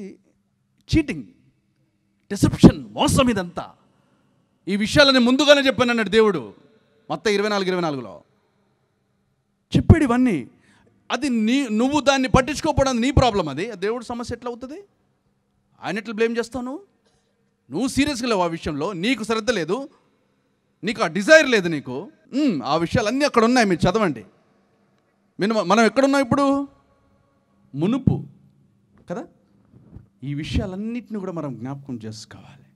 Cheating deception మోసం ఇదంతా. ఈ విషయాలని ముందుగానే చెప్పాను అన్నాడు దేవుడు. మొత్తం ఇరవై నాలుగు ఇరవై నాలుగులో. చెప్పాడు ఇవన్నీ అది నీ నువ్వు దాన్ని పట్టించుకోకపోవడం నీ ప్రాబ్లం అది. దేవుడు సమస్య ఎట్లా అవుతుంది? ఆయన ఎట్లా బ్లేమ్ చేస్తావు నువ్వు? నువ్వు సీరియస్గా లేవు ఆ విషయంలో. నీకు శ్రద్ధ లేదు. నీకు ఆ డిజైర్ లేదు నీకు. ఆ ఆ విషయాలన్నీ అక్కడ ఉన్నాయి మీరు చదవండి. మీరు మనం ఎక్కడున్నాం ఇప్పుడు? మునుపు. కదా? ఈ విషయాలన్నింటినీ కూడా మనం జ్ఞాపకం చేసుకోవాలి.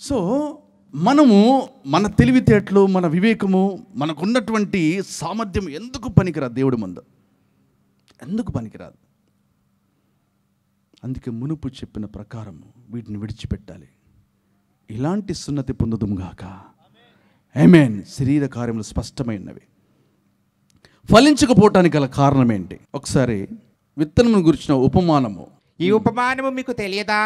సో మనము మన తెలివితేటలు మన వివేకము మనకున్నటువంటి సామర్థ్యం ఎందుకు పనికిరాదు దేవుడి ముందు? ఎందుకు పనికిరాదు? అందుకే మునుపు చెప్పిన ప్రకారము వీటిని విడిచిపెట్టాలి. ఇలాంటి సున్నతి పొందుదుముగాక ఐమేన్ శరీర కార్యములు స్పష్టమైనవి. ఫలించకపోవటానికి గల కారణం ఏంటి? ఒకసారి విత్తనమును గురించిన ఉపమానము. ఈ ఉపమానము మీకు తెలియదా?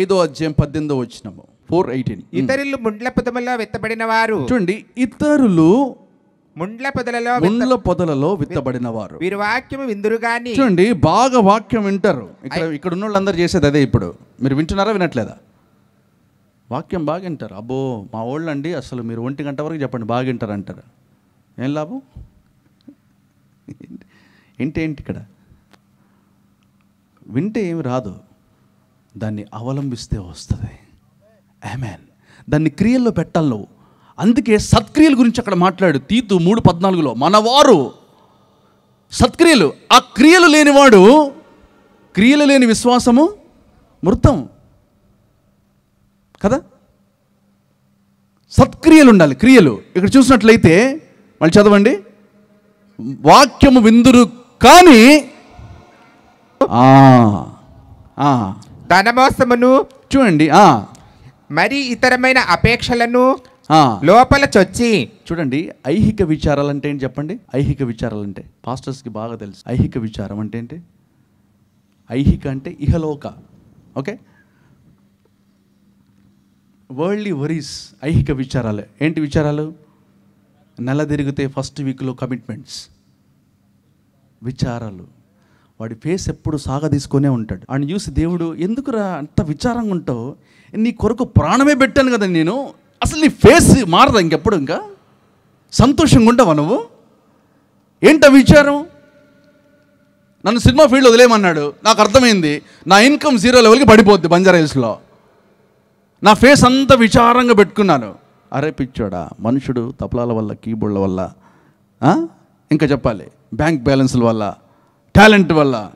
ఐదో అధ్యాయం పద్దెనిమిదో వచ్చినము ఫోర్ ఎయిటీన్ ఇతరులు ముండ్ల పొదములో విత్తబడిన వారు చూడండి ఇతరులు ముండ్ల పొదలలో ముండ్ల పొదలలో విత్తబడిన వారు వీరి వాక్యము విందురు గాని చూడండి బాగా వాక్యం వింటారు. ఇక్కడ ఇక్కడ ఉన్న వాళ్ళందరూ చేసేది అదే ఇప్పుడు. మీరు వింటున్నారా వినట్లేదా? వాక్యం బాగా వింటారు. అబ్బో మా వాళ్ళు అండి అసలు మీరు ఒంటి గంట వరకు చెప్పండి బాగా వింటారు అంటారు ఏం లాభం? ఏంటి ఏంటి ఇక్కడ? వింటే ఏమి రాదు. దాన్ని అవలంబిస్తే వస్తుంది. ఆమెన్ దాన్ని క్రియల్లో పెట్టాలి నువ్వు అందుకే సత్క్రియల గురించి అక్కడ మాట్లాడు. తీతు మూడు పద్నాలుగులో మనవారు సత్క్రియలు ఆ క్రియలు లేనివాడు క్రియలు లేని విశ్వాసము మృతం. కదా? సత్క్రియలు ఉండాలి క్రియలు. ఇక్కడ చూసినట్లయితే మళ్ళీ చదవండి. వాక్యము విందురు కానీ ధనమోసమును చూడండి మరి ఇతరమైన అపేక్షలను. లోపల చొచ్చి చూడండి ఐహిక విచారాలు అంటే ఏంటి చెప్పండి? ఐహిక విచారాలు అంటే పాస్టర్స్కి బాగా తెలుసు. ఐహిక విచారం అంటే ఏంటి? ఐహిక అంటే ఇహలోక. ఓకే? వరల్డ్లీ వరీస్ ఐహిక విచారాలు. ఏంటి విచారాలు? నెల తిరిగితే ఫస్ట్ వీక్లో కమిట్మెంట్స్ విచారాలు. వాడి ఫేస్ ఎప్పుడు సాగదీసుకొనే ఉంటాడు. ఆయన చూసి దేవుడు ఎందుకురా అంత విచారంగా ఉంటావు? నీ కొరకు ప్రాణమే పెట్టాను కదా నేను. అసలు నీ ఫేస్ మారదా ఇంకెప్పుడు ఇంకా? సంతోషంగా ఉండవా నువ్వు? ఏంట విచారం? నన్ను సినిమా ఫీల్డ్ వదిలేయమన్నాడు. నాకు అర్థమైంది నా ఇన్కమ్ జీరో లెవెల్కి పడిపోద్ది బంజారా హిల్స్లో. నా ఫేస్ అంతా విచారంగా పెట్టుకున్నాను. అరే పిచ్చోడా మనుషుడు తపలాల వల్ల కీబోర్డ్ల వల్ల ఇంకా చెప్పాలి బ్యాంక్ బ్యాలెన్స్ల వల్ల టాలెంట్ వల్ల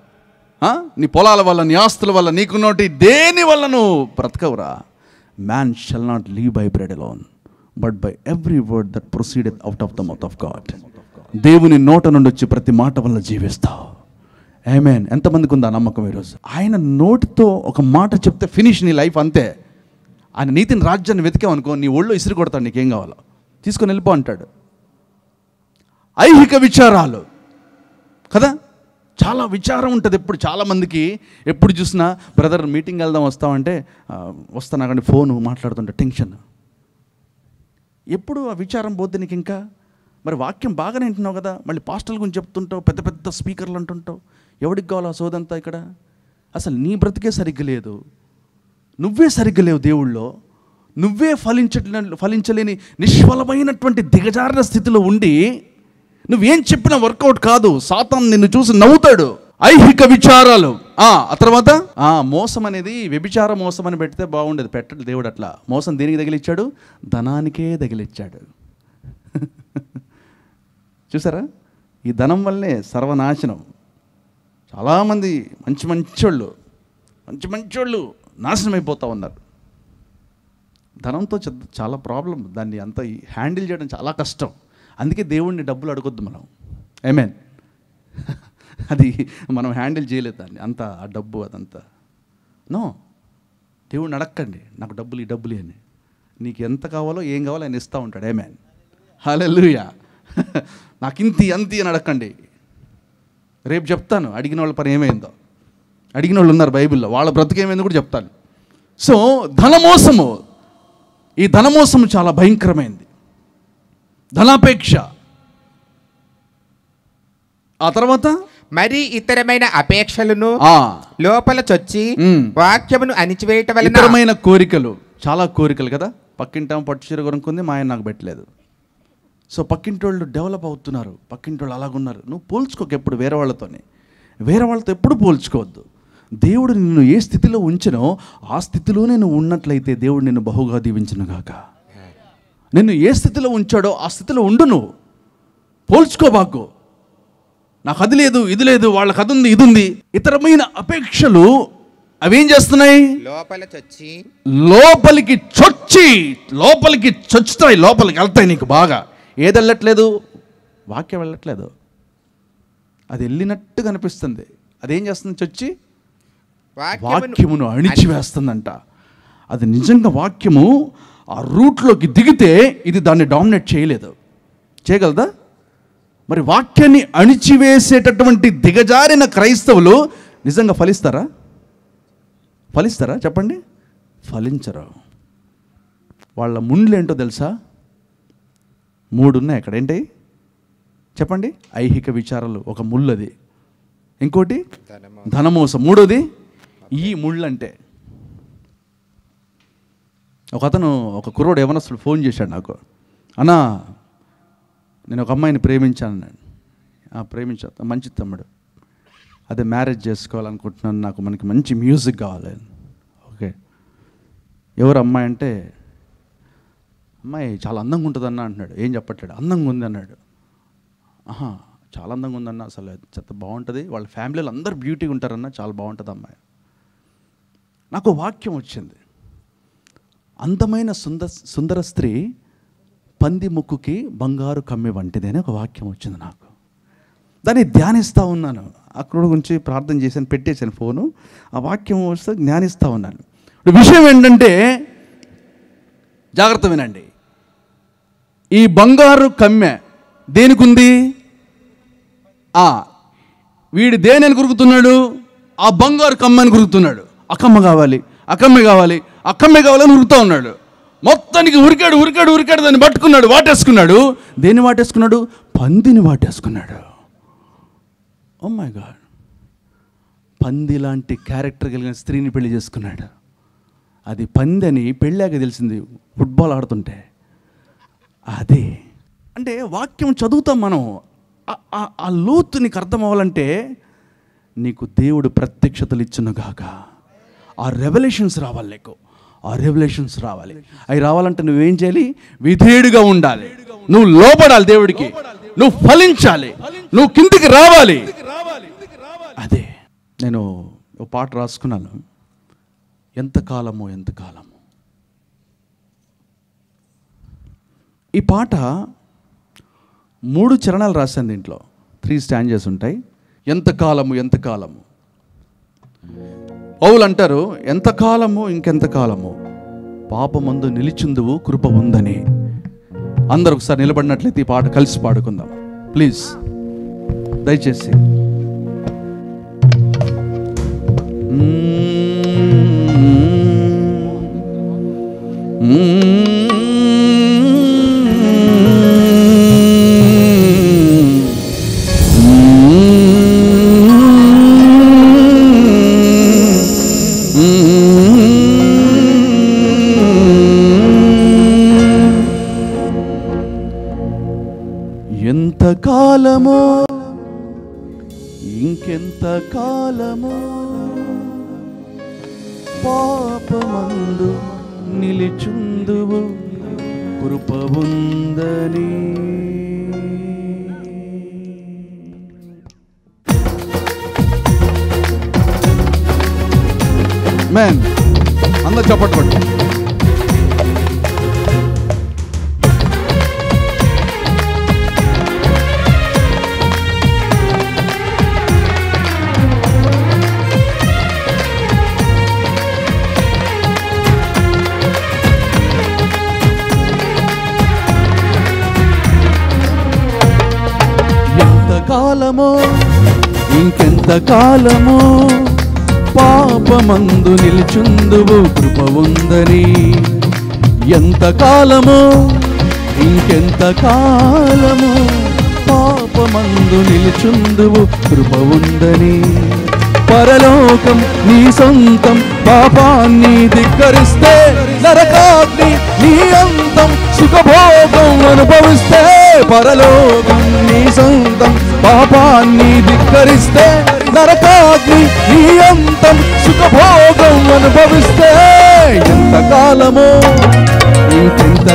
నీ పొలాల వల్ల నీ ఆస్తుల వల్ల నీకు నోటి దేని వల్ల నువ్వు బ్రతకవురా? Man shall not live by bread alone but by every word that proceeded out of the mouth of God దేవుని నోట నుండి వచ్చి ప్రతి మాట వల్ల జీవిస్తావు. ఏమేన్ ఎంతమందికి ఉందా నమ్మకం ఈరోజు? ఆయన నోటితో ఒక మాట చెప్తే ఫినిష్ నీ లైఫ్ అంతే. ఆయన నీతిని రాజ్యాన్ని వెతికామనుకో నీ ఒళ్ళో ఇసురు కొడతాడు నీకేం కావాలో. తీసుకొని వెళ్ళిపో అంటాడు. ఐహిక విచారాలు. కదా? చాలా విచారం ఉంటుంది ఎప్పుడు చాలామందికి ఎప్పుడు చూసినా బ్రదర్ మీటింగ్ వెళ్దాం వస్తామంటే "ఆ, వస్తాను కానీ ఫోను మాట్లాడుతుంటే టెన్షన్. ఎప్పుడు ఆ విచారం పోద్ది నీకు ఇంకా మరి వాక్యం బాగానే వింటున్నావు కదా మళ్ళీ పాస్టల్ గురించి చెప్తుంటావు పెద్ద పెద్ద స్పీకర్లు అంటుంటావు. ఎవడికి కావాలో ఆ సోదంతా ఇక్కడ? అసలు నీ బ్రతికే సరిగ్గా లేదు. నువ్వే సరిగ్గా లేవు దేవుళ్ళో. నువ్వే ఫలించ ఫలించలేని నిష్ఫలమైనటువంటి దిగజారిన స్థితిలో ఉండి నువ్వేం చెప్పినా వర్కౌట్ కాదు. సాతాన్ నిన్ను చూసి నవ్వుతాడు. ఐహిక విచారాలు. ఆ ఆ తర్వాత? ఆ మోసం అనేది వ్యభిచార మోసం అని పెడితే బాగుండేది. పెట్టడు దేవుడు అట్లా. మోసం దేనికి తగిలిచ్చాడు? ధనానికే తగిలిచ్చాడు. చూసారా? ఈ ధనం వల్లే సర్వనాశనం. చాలామంది మంచి మంచోళ్ళు మంచి మంచోళ్ళు నాశనం అయిపోతూ ఉన్నారు. ధనంతో చాలా ప్రాబ్లం. దాన్ని అంత హ్యాండిల్ చేయడం చాలా కష్టం. అందుకే దేవుణ్ణి డబ్బులు అడగొద్దు మనం. ఏమేన్ అది మనం హ్యాండిల్ చేయలేదు దాన్ని. అంత ఆ డబ్బు అదంతా. నో దేవుణ్ణి అడక్కండి. నాకు డబ్బులు ఈ డబ్బులు అని. నీకు ఎంత కావాలో ఏం కావాలో ఆయన ఇస్తూ ఉంటాడు. ఏమేన్ హలెలుయా నాకు ఇంతి అంతి అని అడగండి రేపు చెప్తాను. అడిగిన వాళ్ళ పని ఏమైందో. అడిగిన వాళ్ళు ఉన్నారు బైబిల్లో. వాళ్ళ బ్రతికేమైందో కూడా చెప్తాను. సో ధనమోసము. ఈ ధనమోసము చాలా భయంకరమైంది. ధనాపేక్ష. ఆ తర్వాత? మరి ఇతరమైన అపేక్షలను లోపల చొచ్చి. వాక్యమును అణిచివేయటం వలన ఇతరమైన కోరికలు. చాలా కోరికలు కదా? పక్కింటాం పట్టు చీర కొనుక్కుంది మా ఆయన నాకు పెట్టలేదు. సో పక్కింటి వాళ్ళు డెవలప్ అవుతున్నారు. పక్కింటి వాళ్ళు అలాగున్నారు. నువ్వు పోల్చుకోక ఎప్పుడు వేరే వాళ్ళతోనే. వేరే వాళ్ళతో ఎప్పుడు పోల్చుకోవద్దు. దేవుడు నిన్ను ఏ స్థితిలో ఉంచినో ఆ స్థితిలోనే నువ్వు ఉన్నట్లయితే దేవుడు నిన్ను బహుగా దీవించును గాక నిన్ను ఏ స్థితిలో ఉంచాడో ఆ స్థితిలో ఉండు నువ్వు. పోల్చుకోబాకు నాకు అది లేదు ఇది లేదు వాళ్ళకి అది ఉంది ఇది ఉంది. ఇతరమైన అపేక్షలు అవేం చేస్తున్నాయి? లోపల చొచ్చి లోపలికి చొచ్చి లోపలికి చొచ్చుతాయి లోపలికి వెళ్తాయి నీకు బాగా. ఏది వెళ్ళట్లేదు? వాక్యం వెళ్ళట్లేదు. అది వెళ్ళినట్టు కనిపిస్తుంది. అదేం చేస్తుంది చొచ్చి? వాక్యమును అణిచివేస్తుందంట. అది నిజంగా వాక్యము ఆ రూట్లోకి దిగితే ఇది దాన్ని డామినేట్ చేయలేదు. చేయగలదా? మరి వాక్యాన్ని అణిచివేసేటటువంటి దిగజారిన క్రైస్తవులు నిజంగా ఫలిస్తారా? ఫలిస్తారా? చెప్పండి. ఫలించరు. వాళ్ళ ముండ్లు ఏంటో తెలుసా? మూడు ఉన్నాయి అక్కడ. ఏంటి? చెప్పండి. ఐహిక విచారాలు. ఒక ముళ్ళది. ఇంకోటి? ధనమోసం. మూడోది? ఈ ముళ్ళంటే. ఒక అతను ఒక కుర్రోడు యవనస్తుడు ఫోన్ చేశాడు నాకు. అన్నా నేను ఒక అమ్మాయిని ప్రేమించాను అన్నాడు. "ఆ, ప్రేమించా మంచి తమ్ముడు. అదే మ్యారేజ్ చేసుకోవాలనుకుంటున్నాను. నాకు మనకి మంచి మ్యూజిక్ కావాలి. ఓకే. ఎవరు అమ్మాయి అంటే? అమ్మాయి చాలా అందంగా ఉంటుందన్న అంటున్నాడు. ఏం చెప్పట్లేడు. అందంగా ఉంది అన్నాడు. ఆహా చాలా అందంగా ఉందన్న. అసలు చెత్త బాగుంటుంది. వాళ్ళ ఫ్యామిలీలో అందరు బ్యూటీగా ఉంటారన్న చాలా బాగుంటుంది అమ్మాయి నాకు వాక్యం వచ్చింది. అందమైన సుందర సుందర స్త్రీ పంది ముక్కుకి బంగారు కమ్మి వంటిది ఒక వాక్యం వచ్చింది నాకు. దాన్ని ధ్యానిస్తూ ఉన్నాను. అక్కడ గురించి ప్రార్థన చేశాను పెట్టేశాను ఫోను. ఆ వాక్యం వస్తే జ్ఞానిస్తూ ఉన్నాను. విషయం ఏంటంటే జాగ్రత్త వినండి. ఈ బంగారు కమ్మె దేనికుంది? ఆ వీడు దేనిని కురుకుతున్నాడు ఆ బంగారు కమ్మని కురుకుతున్నాడు అకమ్మ కావాలి అకమ్మ కావాలి. అక్కమ్మే కావాలని ఉరుకుతూ ఉన్నాడు. మొత్తానికి ఉరికాడు ఉరికాడు ఉరికాడు దాన్ని పట్టుకున్నాడు వాటేసుకున్నాడు. దేన్ని వాటేసుకున్నాడు? పందిని వాటేసుకున్నాడు. ఓ మై గాడ్ పంది లాంటి క్యారెక్టర్ కలిగిన స్త్రీని పెళ్ళి చేసుకున్నాడు. అది పంది అని పెళ్ళాక తెలిసింది ఫుట్బాల్ ఆడుతుంటే. అదే. అంటే వాక్యం చదువుతాం మనం. ఆ- లోతు నీకు అర్థం అవ్వాలంటే నీకు దేవుడు ప్రత్యక్షతలు ఇచ్చునుగాక ఆ రెవల్యూషన్స్ రావాలి నీకు. ఆ రెవల్యూషన్స్ రావాలి. అవి రావాలంటే నువ్వేం చేయాలి? విధేయుడిగా ఉండాలి. నువ్వు లోపడాలి దేవుడికి. నువ్వు ఫలించాలి. నువ్వు కిందికి రావాలి. అదే నేను ఒక పాట రాసుకున్నాను. ఎంతకాలము ఎంతకాలము. ఈ పాట మూడు చరణాలు రాశాను దీంట్లో. త్రీ స్టాంజెస్ ఉంటాయి. ఎంతకాలము ఎంతకాలము. పౌలు అంటారు ఎంతకాలము ఇంకెంతకాలము? పాపమందు నిలిచిందువు కృప ఉందని. అందరు ఒకసారి నిలబడినట్లయితే ఈ పాట కలిసి పాడుకుందాం. ప్లీజ్ దయచేసి. ఎంత కాలమో ఇంకెంత కాలమో పాపమందు నిలుచుందువు కృప ఉందని. ఎంత కాలమో ఇంకెంత కాలము పాపమందు నిలుచుందువు కృప ఉందని. పరలోకం నీ సొంతం పాపాన్ని ధిక్కరిస్తే నరకాగ్ని నీ అంతం సుఖభోగం అనుభవిస్తే. పరలోకం నీ సొంతం. పాపాన్ని ధిక్కరిస్తే నరకాగ్ని నీ అంతం. సుఖభోగం అనుభవిస్తే ఎంతకాలమో ఇంకెంత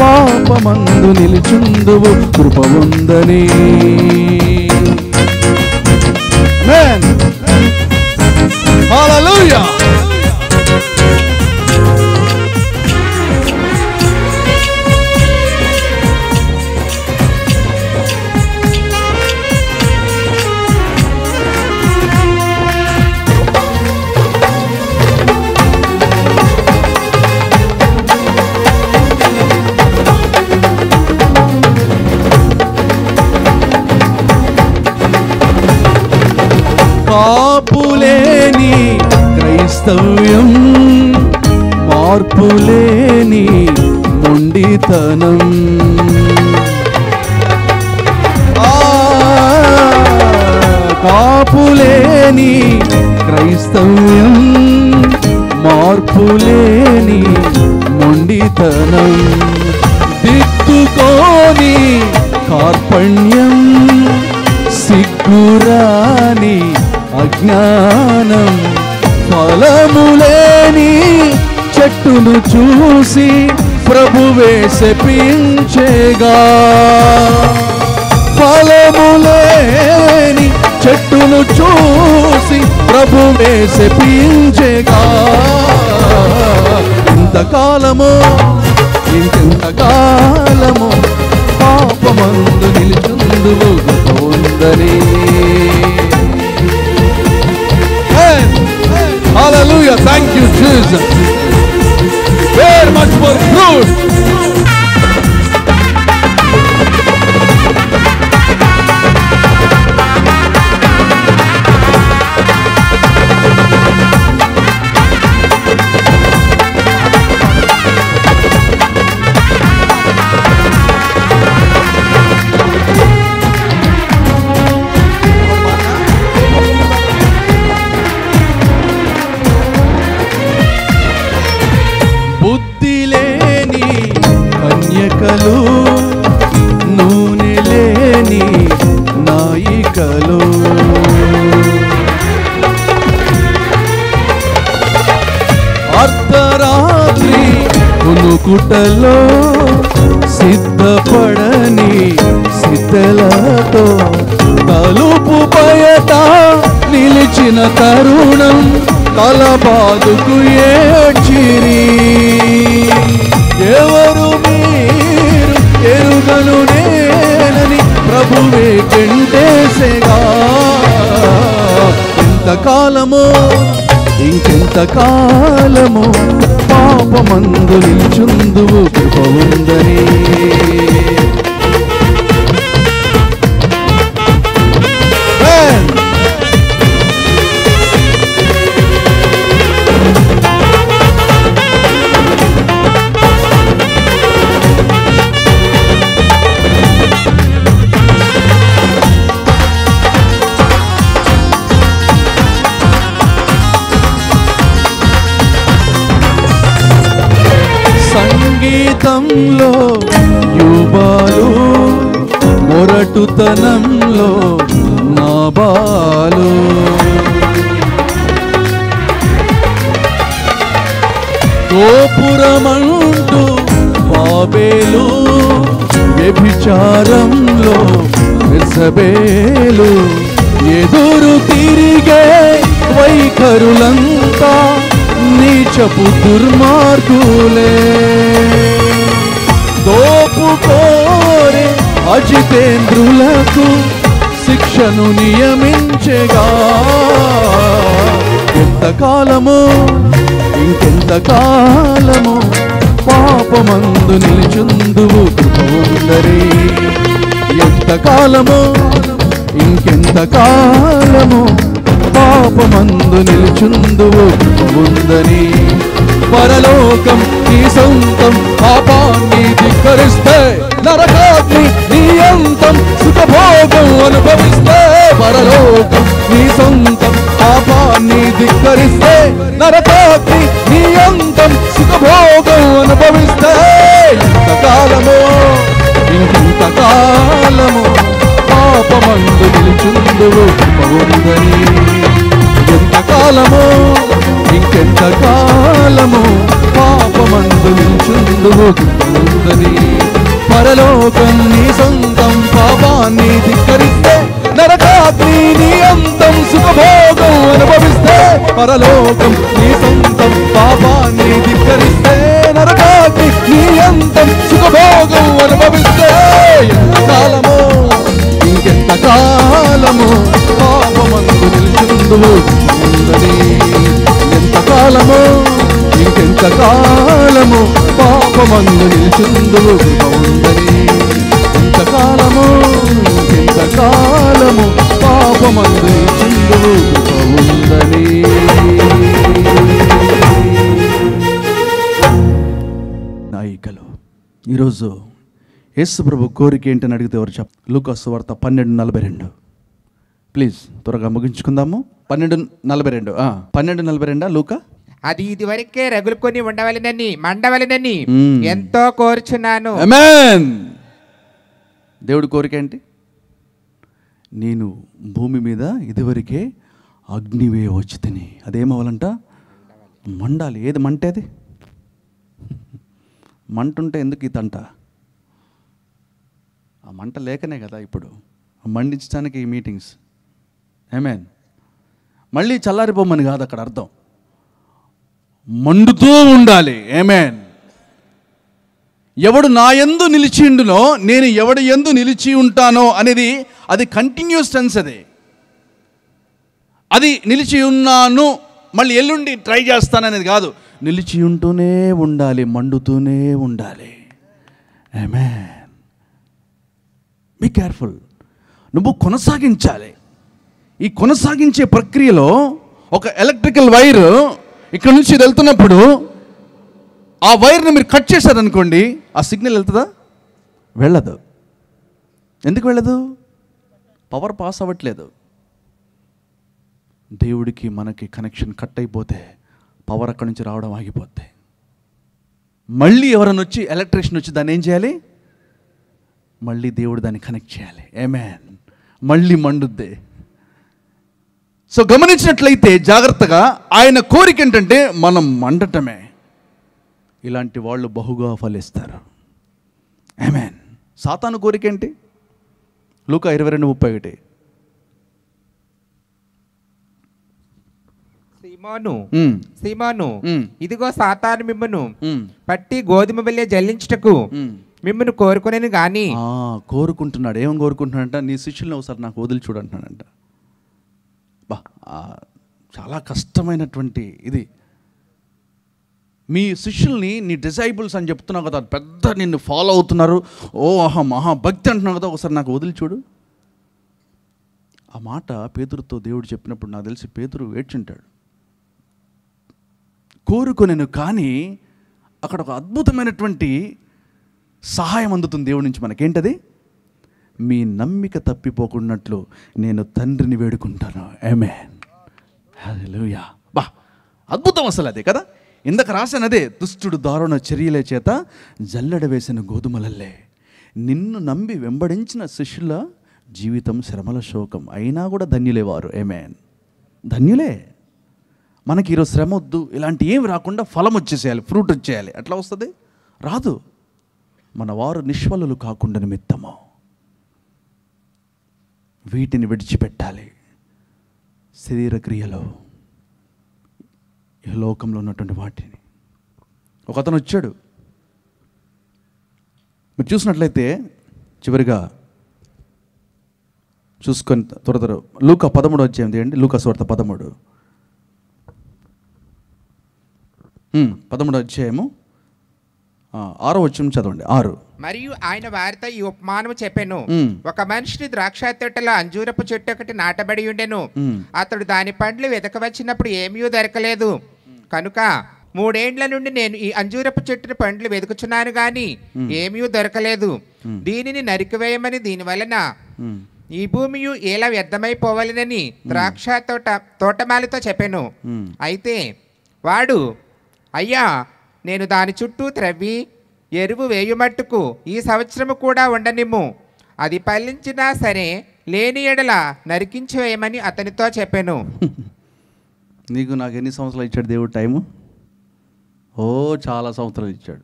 పాపమందు నిలుచుందువు కృప ఉందని Hallelujah. క్రైస్తవ్యం మార్పులేని మొండితనం. కాపులేని క్రైస్తవ్యం మార్పులేని మొండితనం. దిక్కుకోని కార్పణ్యం సిగ్గురాని అజ్ఞానం. ఫలములేని చెట్టును చూసి ప్రభువే శపించేగా ఫలములేని చెట్టును చూసి ప్రభువే శపించేగా ఇంతకాలము ఇంకెంతకాలము పాపమందు నిలుచుందువు Hey! hey. Hallelujah. Thank you, Jesus. Very much for fruit. కునుకుటలో సిద్ధపడని సిద్ధలతో తలుపు పయట నిలిచిన తరుణం తలబాదుకు ఏడ్చిరి. ఎవరు మీరు ఎరుగను నేనని ప్రభువే గెంటేసేగా ఇంతకాలము ఇంకెంత కాలము పాపమందు నిల్చుందువు కృప ఉందనే సంగీతంలో యుబాలు మొరటుతనంలో నాబాలు గోపురమంటూ బాబేలు వ్యభిచారంలో విసబేలు. ఎదురు తిరిగే వైఖరులంతా నీచపు దుర్మార్గులే. కోరే అజితేంద్రులకు శిక్షను నియమించగా. ఎంతకాలము ఇంకెంతకాలము పాపమందు నిలిచుందువు కృప ఎంతకాలము ఇంకెంతకాలము పాపమందు నిలుచుందువు కృప పరలోకం నీ సొంతం పాపాన్ని దిక్కు ధిక్కరిస్తే నరకాగ్ని నీ అంతం సుఖభోగం అనుభవిస్తే పరలోకం నీ సొంతం పాపాన్ని ధిక్కరిస్తే నరకాగ్ని నీ అంతం సుఖభోగం అనుభవిస్తే ఎంతకాలమో ఇంకెంతకాలము పాపమందు నిలుచుందువు ఇంకెంతకాలము పాపమందు నిలుచుందువు పరలోకం నీ సొంతం పాపాన్ని ధిక్కరిస్తే నరకాగ్ని నీ అంతం సుఖభోగం అనుభవిస్తే పరలోకం నీ సొంతం పాపాన్ని ధిక్కరిస్తే నరకాగ్ని నీ అంతం సుఖభోగం అనుభవిస్తే. ఎంతకాలమో ఇంకెంత కాలము పాపమందు నిలుచుందువు ఎంత కాలమో ఇంకెంత కాలము పాపమందు నిలుచుందువు ఉందని ఎంత కాలము ఇంకెంత కాలము పాపమందు నిలుచుందువు ఉందని నాయికలు ఈరోజు యేసు ప్రభు కోరిక ఏంటని అడిగితే ఎవరు చెప్ లూకాసు వార్త పన్నెండు నలభై రెండు. ప్లీజ్ త్వరగా ముగించుకుందాము. పన్నెండు నలభై రెండు ఆ, పన్నెండు నలభై రెండా లూకా? అది ఇది వరకే రగులుకొని ఉండవలెనని మండవలెనని. ఎంతో కోరుచున్నాను. దేవుడి కోరిక ఏంటి? నేను భూమి మీద ఇదివరకే అగ్నివే వచ్చి తిని. అదేమవ్వాలంట? మండాలి. ఏది మంట అది? మంట ఉంటే ఎందుకు ఈ తంట? ఆ మంట లేకనే కదా ఇప్పుడు. మండించడానికి ఈ మీటింగ్స్ ఏమేన్ మళ్ళీ చల్లారిపోమని కాదు అక్కడ అర్థం. మండుతూ ఉండాలి. ఏమేన్ ఎవడు నా ఎందు నిలిచిండునో నేను ఎవడి ఎందు నిలిచి ఉంటానో అనేది అది కంటిన్యూస్ టెన్స్ అది. అది నిలిచి ఉన్నాను మళ్ళీ ఎల్లుండి ట్రై చేస్తాననేది కాదు. నిలిచి ఉంటూనే ఉండాలి మండుతూనే ఉండాలి. ఆమేన్ బీ కేర్ఫుల్ నువ్వు కొనసాగించాలి. ఈ కొనసాగించే ప్రక్రియలో ఒక ఎలక్ట్రికల్ వైర్ ఇక్కడ నుంచి ఇది వెళ్తున్నప్పుడు ఆ వైర్ని మీరు కట్ చేశారనుకోండి ఆ సిగ్నల్ వెళ్తుందా? వెళ్ళదు. ఎందుకు వెళ్ళదు? పవర్ పాస్ అవ్వట్లేదు. దేవుడికి మనకి కనెక్షన్ కట్ అయిపోతే పవర్ అక్కడి నుంచి రావడం ఆగిపోద్ది. మళ్ళీ ఎవరైనా వచ్చి ఎలక్ట్రీషియన్ వచ్చి దాన్ని ఏం చేయాలి? మళ్ళీ దేవుడు దాన్ని కనెక్ట్ చేయాలి. ఏమేన్ మళ్ళీ మండుద్ది. సో గమనించినట్లయితే జాగ్రత్తగా ఆయన కోరిక ఏంటంటే మనం మండటమే. ఇలాంటి వాళ్ళు బహుగా ఫలిస్తారు. ఆమెన్ సాతాను కోరిక ఏంటి? లూకా ఇరవై రెండు ముప్పై ఒకటి. సీమోను సీమోను ఇదిగో సాతాను మిమ్మును పట్టి గోధుమ బిల్లే జల్లించుటకు. మిమ్మల్ని కోరుకునేను గాని ఆ, కోరుకుంటున్నాడు. ఏం కోరుకుంటున్నాడంట? నీ శిష్యుల్ని ఒకసారి నాకు వదిలి చూడంటున్నాడంట. చాలా కష్టమైనటువంటి ఇది. మీ శిష్యుల్ని నీ డిసైబుల్స్ అని చెప్తున్నావు కదా పెద్ద నిన్ను ఫాలో అవుతున్నారు. ఓ ఆహా మహా భక్తి అంటున్నావు కదా ఒకసారి నాకు వదిలి చూడు. ఆ మాట పేతురుతో దేవుడు చెప్పినప్పుడు నాకు తెలిసి పేతురు ఏడ్చుంటాడు కోరుకొనెను కానీ అక్కడ ఒక అద్భుతమైనటువంటి సహాయం అందుతుంది దేవుడి నుంచి మనకేంటది? మీ నమ్మిక తప్పిపోకున్నట్లు నేను తండ్రిని వేడుకుంటాను. ఏమే హలోయా బా అద్భుతం అసలు అదే కదా? ఇందాక రాసినదే అదే దుష్టుడు దారుణ చర్యల చేత జల్లెడ వేసిన గోధుమలల్లే. నిన్ను నమ్మి వెంబడించిన శిష్యుల జీవితం శ్రమల శోకం. అయినా కూడా ధన్యులే వారు ఏమేన్ ధన్యులే. మనకి ఈరోజు శ్రమ వద్దు ఇలాంటి ఏమి రాకుండా ఫలం వచ్చేసేయాలి ఫ్రూట్ వచ్చేయాలి. ఎట్లా వస్తుంది? రాదు. మన వారు నిష్ఫలులు కాకుండా నిమిత్తము. వీటిని విడిచిపెట్టాలి. శరీర క్రియలో ఈ లోకంలో ఉన్నటువంటి వాటిని. ఒక అతను వచ్చాడు. మీరు చూసినట్లయితే చివరిగా చూసుకొని త్వర త్వర లూక పదమూడు వచ్చేది అండి లూక స్వార్థ పదమూడు. పదమూడు అధ్యాయము ఆరో వచ్చి చదవండి. ఆరు. మరియు ఆయన వారితో ఈ ఉపమానము చెప్పాను. ఒక మనిషిని ద్రాక్ష తోటలో అంజూరపు చెట్టు ఒకటి నాటబడి ఉండెను. అతడు దాని పండ్లు వెతకవచ్చినప్పుడు ఏమీ దొరకలేదు. కనుక మూడేండ్ల నుండి నేను ఈ అంజూరపు చెట్టుని పండ్లు వెతుకుచున్నాను గాని ఏమీ దొరకలేదు. దీనిని నరికివేయమని దీని వలన. ఈ భూమియు ఎలా వ్యర్థమైపోవాలనని ద్రాక్ష తోట తోటమాలితో చెప్పాను. అయితే వాడు అయ్యా నేను దాని చుట్టూ త్రవ్వి ఎరువు వేయుమట్టుకు ఈ సంవత్సరము కూడా ఉండనిమ్ము. అది పల్లించినా సరే లేని ఎడల నరికించి వేయమని అతనితో చెప్పాను. నీకు నాకు ఎన్ని సంవత్సరాలు ఇచ్చాడు దేవుడు టైము? ఓ చాలా సంవత్సరాలు ఇచ్చాడు.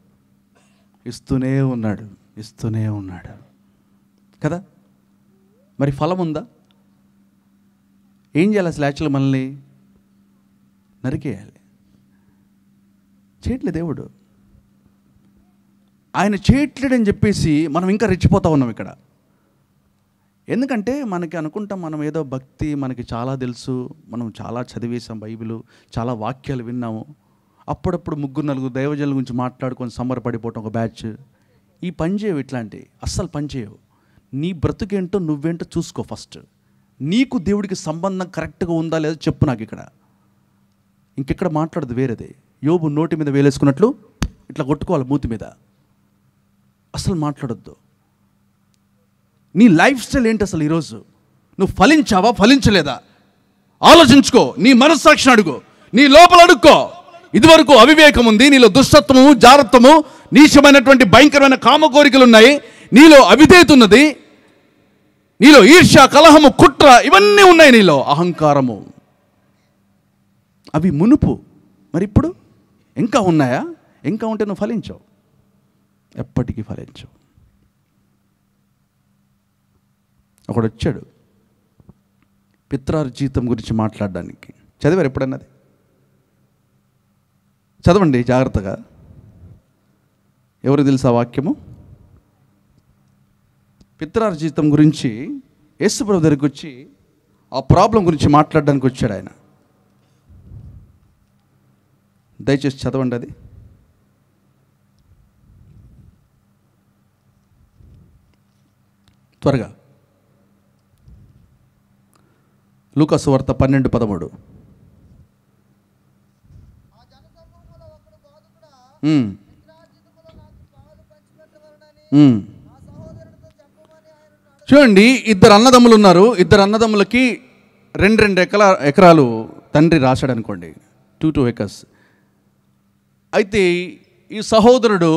ఇస్తూనే ఉన్నాడు ఇస్తూనే ఉన్నాడు. కదా? మరి ఫలం ఉందా? ఏం చేయాలి అసలు యాక్చువల్ మనల్ని? నరికేయాలి. చేయట్లేదు దేవుడు. ఆయన చేయట్లేడని చెప్పేసి మనం ఇంకా రెచ్చిపోతా ఉన్నాం ఇక్కడ. ఎందుకంటే మనకి అనుకుంటాం మనం ఏదో భక్తి మనకి చాలా తెలుసు మనం చాలా చదివేసాం బైబిల్ చాలా వాక్యాలు విన్నాము. అప్పుడప్పుడు ముగ్గురు నలుగురు దైవజనుల గురించి మాట్లాడుకొని సంబరపడిపోవటం ఒక బ్యాచ్. ఈ పని చేయవు ఇట్లాంటి అస్సలు పని చేయవు. నీ బ్రతుకేంటో నువ్వేంటో చూసుకో ఫస్ట్. నీకు దేవుడికి సంబంధం కరెక్ట్గా ఉందా లేదో చెప్పు నాకు ఇక్కడ. ఇంకెక్కడ మాట్లాడదు వేరేది. యోబు నోటి మీద వేలేసుకున్నట్లు ఇట్లా కొట్టుకోవాలి మూతి మీద. అసలు మాట్లాడొద్దు. నీ లైఫ్ స్టైల్ ఏంటి అసలు ఈరోజు? నువ్వు ఫలించావా ఫలించలేదా? ఆలోచించుకో నీ మనస్సాక్షిని అడుగు నీ లోపల అడుక్కో. ఇదివరకు అవివేకం ఉంది నీలో దుష్టత్వము జారత్వము నీచమైనటువంటి భయంకరమైన కామ కోరికలు ఉన్నాయి నీలో అవిధేయత ఉన్నది నీలో ఈర్ష్య కలహము కుట్ర ఇవన్నీ ఉన్నాయి నీలో అహంకారము. అవి మునుపు మరి ఇప్పుడు ఇంకా ఉన్నాయా? ఇంకా ఉంటే నువ్వు ఫలించవు. ఎప్పటికీ ఫలించవు. ఒకడు వచ్చాడు పిత్రారు జీతం గురించి మాట్లాడడానికి. చదివారు ఎప్పుడన్నది? చదవండి జాగ్రత్తగా. ఎవరు తెలుసా వాక్యము? పిత్రారు జీతం గురించి యేసు దగ్గరికి వచ్చి ఆ ప్రాబ్లం గురించి మాట్లాడడానికి వచ్చాడు ఆయన. దయచేసి చదవండి అది. త్వరగా. లూకసు వార్త పన్నెండు పదమూడు. చూడండి ఇద్దరు అన్నదమ్ములు ఉన్నారు. ఇద్దరు అన్నదమ్ములకి రెండు రెండు ఎకరా ఎకరాలు తండ్రి రాశాడు అనుకోండి టూ టూ ఎకర్స్. అయితే ఈ సహోదరుడు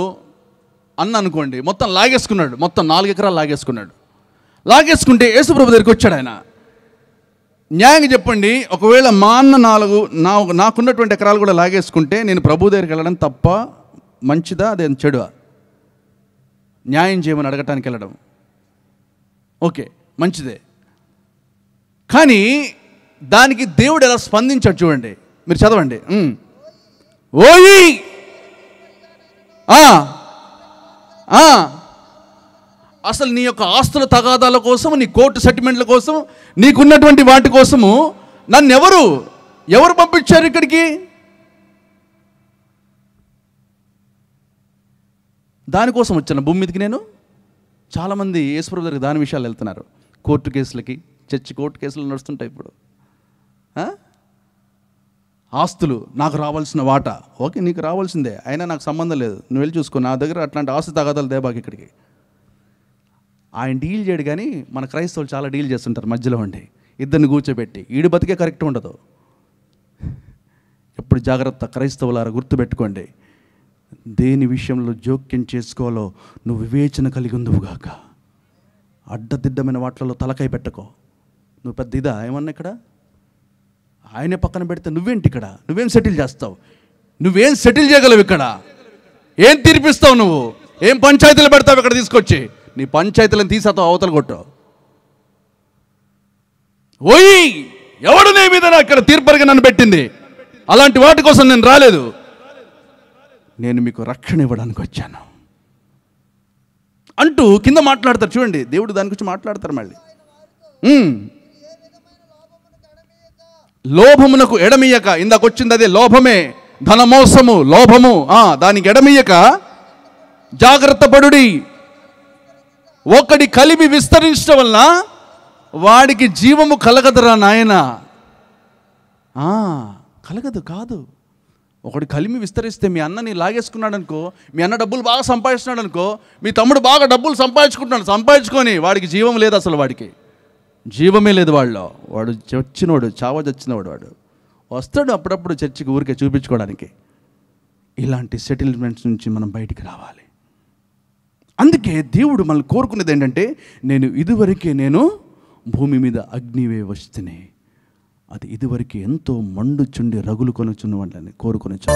అన్న అనుకోండి మొత్తం లాగేసుకున్నాడు మొత్తం నాలుగు ఎకరాలు లాగేసుకున్నాడు. లాగేసుకుంటే యేసుప్రభు దగ్గరికి వచ్చాడు ఆయన. న్యాయంగా చెప్పండి ఒకవేళ మా అన్న నాలుగు నా నాకున్నటువంటి ఎకరాలు కూడా లాగేసుకుంటే నేను ప్రభు దగ్గరికి వెళ్ళడం తప్ప మంచిదా అదే చెడువా? న్యాయం చేయమని అడగటానికి వెళ్ళడం. ఓకే మంచిదే. కానీ దానికి దేవుడు ఎలా స్పందించాడు చూడండి మీరు చదవండి. ఓయి! అసలు నీ యొక్క ఆస్తుల తగాదాల కోసం నీ కోర్టు సెటిల్మెంట్ల కోసం నీకున్నటువంటి వాటి కోసము నన్ను ఎవరు ఎవరు పంపించారు ఇక్కడికి? దానికోసం వచ్చాను భూమి మీదకి నేను? చాలామంది యేసుప్రభు దగ్గరికి దాని విషయాలు వెళ్తున్నారు. కోర్టు కేసులకి చర్చి కోర్టు కేసులు నడుస్తుంటాయి ఇప్పుడు. ఆస్తులు నాకు రావాల్సిన వాటా. ఓకే నీకు రావాల్సిందే. అయినా నాకు సంబంధం లేదు. నువ్వు వెళ్ళి చూసుకో. నా దగ్గర అట్లాంటి ఆస్తి తగాదాలు దేబాకి ఇక్కడికి. ఆయన డీల్ చేయడు కానీ మన క్రైస్తవులు చాలా డీల్ చేస్తుంటారు మధ్యలో ఉండి. ఇద్దరిని కూర్చోబెట్టి. ఈడు బతికే కరెక్ట్ ఉండదు. ఎప్పుడు జాగ్రత్త క్రైస్తవులారా గుర్తుపెట్టుకోండి. దేని విషయంలో జోక్యం చేసుకోవాలో నువ్వు వివేచన కలిగి ఉందువుగాక అడ్డదిడ్డమైన వాటిలలో తలకాయ పెట్టుకో. నువ్వు పెద్ద ఇదా? ఏమన్నా ఇక్కడ? ఆయనే పక్కన పెడితే నువ్వేంటి ఇక్కడ? నువ్వేం సెటిల్ చేస్తావు? నువ్వేం సెటిల్ చేయగలవు ఇక్కడ? ఏం తీర్పిస్తావు నువ్వు? ఏం పంచాయతీలు పెడతావు ఇక్కడ తీసుకొచ్చి? నీ పంచాయతీలను తీసేతావు అవతల కొట్టు ఓయ్! ఎవడు నీ మీద ఇక్కడ తీర్పరిగా నన్ను పెట్టింది? అలాంటి వాటి కోసం నేను రాలేదు. నేను మీకు రక్షణ ఇవ్వడానికి వచ్చాను. అంటూ కింద మాట్లాడతారు చూడండి. దేవుడు దాని గురించి మాట్లాడతారు మళ్ళీ. లోభమునకు ఎడమియక ఇందకొచ్చింది అదే లోభమే. ధనమోసము లోభము. దానికి ఎడమియక జాగ్రత్త పడుడి. ఒకటి కలిమి విస్తరించడం వలన వాడికి జీవము కలగదురా నాయన. కలగదు కాదు. ఒకటి కలిమి విస్తరిస్తే మీ అన్నని లాగేసుకున్నాడు అనుకో మీ అన్న డబ్బులు బాగా సంపాదిస్తున్నాడు అనుకో మీ తమ్ముడు బాగా డబ్బులు సంపాదించుకుంటున్నాడు సంపాదించుకొని వాడికి జీవం లేదు అసలు వాడికి. జీవమే లేదు వాళ్ళు వాడు చచ్చినవాడు చావ చచ్చినవాడు వాడు. వస్తాడు అప్పుడప్పుడు చర్చికి ఊరికే చూపించుకోవడానికి. ఇలాంటి సెటిల్మెంట్స్ నుంచి మనం బయటికి రావాలి. అందుకే దేవుడు మనల్ని కోరుకునేది ఏంటంటే నేను ఇదివరకే నేను భూమి మీద అగ్నివే వస్తేనే అది ఇదివరకే ఎంతో మండు చుండి రగులు కొనుచున్న వాళ్ళని కోరుకొని చూ